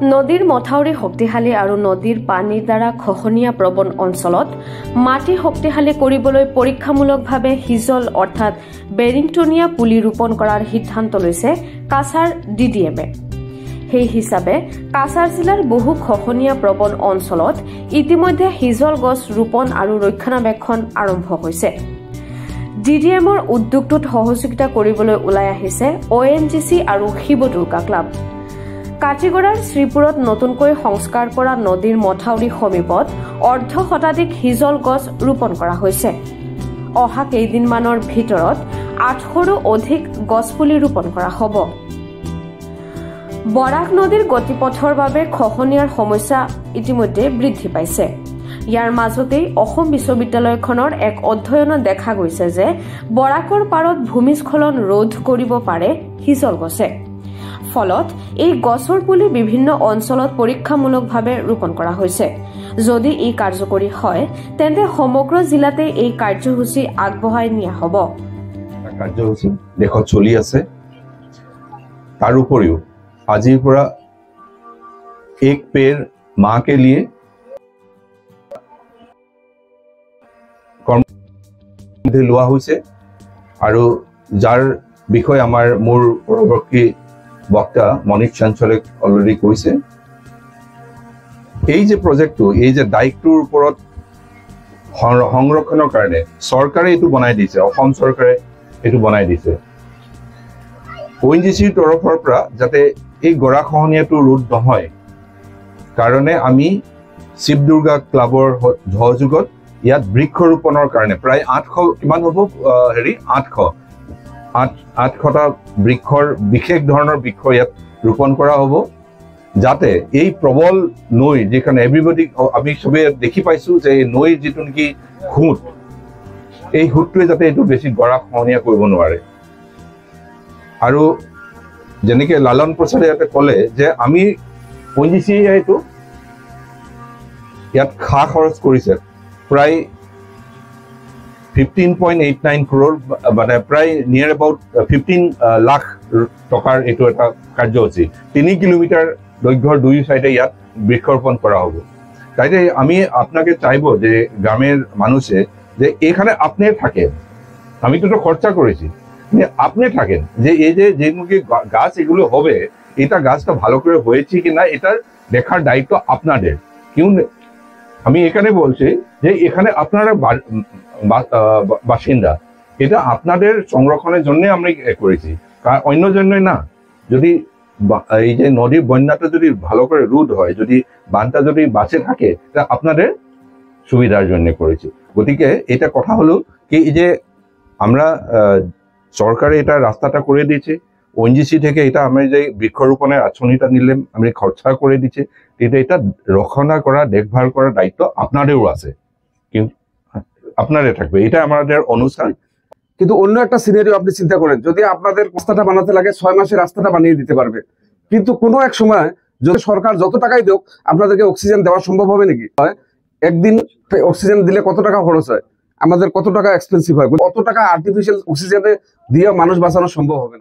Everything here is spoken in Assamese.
নদীৰ মথাউৰি শক্তিশালী আৰু নদীৰ পানীৰ দ্বাৰা খহনীয়া প্ৰৱণ অঞ্চলত মাটি শক্তিশালী কৰিবলৈ পৰীক্ষামূলকভাৱে হিজল অৰ্থাৎ বেৰিংটনীয়া পুলি ৰোপণ কৰাৰ সিদ্ধান্ত লৈছে কাছাৰ ডি ডি এমে সেই হিচাপে কাছাৰ জিলাৰ বহু খহনীয়া প্ৰৱণ অঞ্চলত ইতিমধ্যে হিজল গছ ৰোপণ আৰু ৰক্ষণাবেক্ষণ আৰম্ভ হৈছে। ডি ডি এমৰ উদ্যোগটোত সহযোগিতা কৰিবলৈ ওলাই আহিছে অ' এন জি চি আৰু শিৱ দুৰ্গা ক্লাব। কাটিগড়াৰ শ্ৰীপুৰত নতুনকৈ সংস্কাৰ কৰা নদীৰ মথাউৰি সমীপত অৰ্ধ শতাধিক হিজল গছ ৰোপণ কৰা হৈছে। অহা কেইদিনমানৰ ভিতৰত আঠশৰো অধিক গছপুলি ৰোপণ কৰা হ'ব। বৰাক নদীৰ গতিপথৰ বাবে খহনীয়াৰ সমস্যা ইতিমধ্যে বৃদ্ধি পাইছে। ইয়াৰ মাজতেই অসম বিশ্ববিদ্যালয়খনৰ এক অধ্যয়নত দেখা গৈছে যে বৰাকৰ পাৰত ভূমিস্খলন ৰোধ কৰিব পাৰে হিজল গছে। ফলত এই গছৰ পুলি বিভিন্ন অঞ্চলত পৰীক্ষামূলকভাৱে ৰোপণ কৰা হৈছে। যদি ই কাৰ্যকৰী হয় তেন্তে সমগ্ৰ জিলাতে এই কাৰ্যসূচী আগবঢ়াই নিয়া হ'ব। কাৰ্যসূচী দেশত চলি আছে। তাৰ উপৰিও আজিৰ পৰা এক পেৰ মাকে লিয়ে লোৱা হৈছে। আৰু যাৰ বিষয়ে আমাৰ মোৰ পৰৱৰ্তী বক্তা মনীষ চাঞ্চলে অলৰেডি কৈছে। এই যে প্ৰজেক্টটো এই যে দায়িত্বৰ ওপৰত সংৰক্ষণৰ কাৰণে চৰকাৰে এইটো বনাই দিছে অসম চৰকাৰে এইটো বনাই দিছে। অ' এন জি চিৰ তৰফৰ পৰা যাতে এই গৰাখহনীয়াটো ৰোধ নহয় কাৰণে আমি শিৱ দুৰ্গা ক্লাবৰ সহযোগত ইয়াত বৃক্ষৰোপণৰ কাৰণে প্ৰায় আঠশ কিমান হ'ব হেৰি আঠশ আঠ আঠশটা বৃক্ষৰ বিশেষ ধৰণৰ বৃক্ষ ইয়াত ৰোপণ কৰা হ'ব। যাতে এই প্ৰবল নৈ যিখন এভৰিবডি আমি চবে দেখি পাইছো যে এই নৈৰ যিটো নেকি সোঁত এই সোঁতটোৱে যাতে এইটো বেছি গৰা খহনীয়া কৰিব নোৱাৰে। আৰু যেনেকে লালন প্ৰসাদে ইয়াতে ক'লে যে আমি পঞ্জিচি এইটো ইয়াত খা খৰচ কৰিছে। প্ৰায় ফিফটিন পইণ্ট এইট নাইন ক্ৰ'ৰ মানে প্ৰায় নিয়েৰ এবাউট ফিফটিন লাখ টকাৰ এইটো এটা কাৰ্যসূচী। তিনি কিলোমিটাৰ দৈৰ্ঘ্যৰ দুই চাইডে ইয়াত বৃক্ষৰোপণ কৰা হ'ব। তাইতে আমি আপনাকে চাইব যে গ্রামের মানুষে যে এখানে আপনি থাকেন আমি তো খরচা করেছি মানে আপনি থাকেন যে এই যে যেগুলো গাছ এগুলো হবে এটা গাছটা ভালো করে হয়েছে কি না এটার দেখার দায়িত্ব আপনাদের। কেউ আমি এখানে বলছি যে এখানে আপনারা বাসিন্দা। এটা আপনাদের সংরক্ষণের জন্য আমরা করেছি। অন্য জন্যই না। যদি এই যে নদীর বন্যাটা যদি ভালো করে রোধ হয়, যদি বানটা যদি বাঁচে থাকে, তা আপনাদের সুবিধার জন্য করেছি। গতিকে এটা কথা হলো কি, এই যে আমরা সরকারে এটা রাস্তাটা করে দিয়েছে। ওএনজিসি থেকে এটা আমি যে বৃক্ষরোপণের আঁচনিটা নিলাম আমি খরচা করে দিচ্ছে এটা এটা রক্ষণা করা, দেখভাল করার দায়িত্ব আপনাদেরও আছে। আপনাদের থাকবে, এটা আমাদের অনুষ্ঠান। কিন্তু অন্য একটা সিনারিও আপনি চিন্তা করেন, যদি আপনাদের রাস্তাটা বানাতে লাগে, ছয় মাসে রাস্তাটা বানিয়ে দিতে পারবে। কিন্তু কোনো এক সময় যদি সরকার যত টাকাই দেওক আপনাদেরকে অক্সিজেন দেওয়া সম্ভব হবে নাকি? একদিন অক্সিজেন দিলে কত টাকা খরচ হয়? আমাদের কত টাকা এক্সপেন্সিভ হয়? কত টাকা আর্টিফিশিয়াল অক্সিজেনে দিয়ে মানুষ বাঁচানো সম্ভব হবে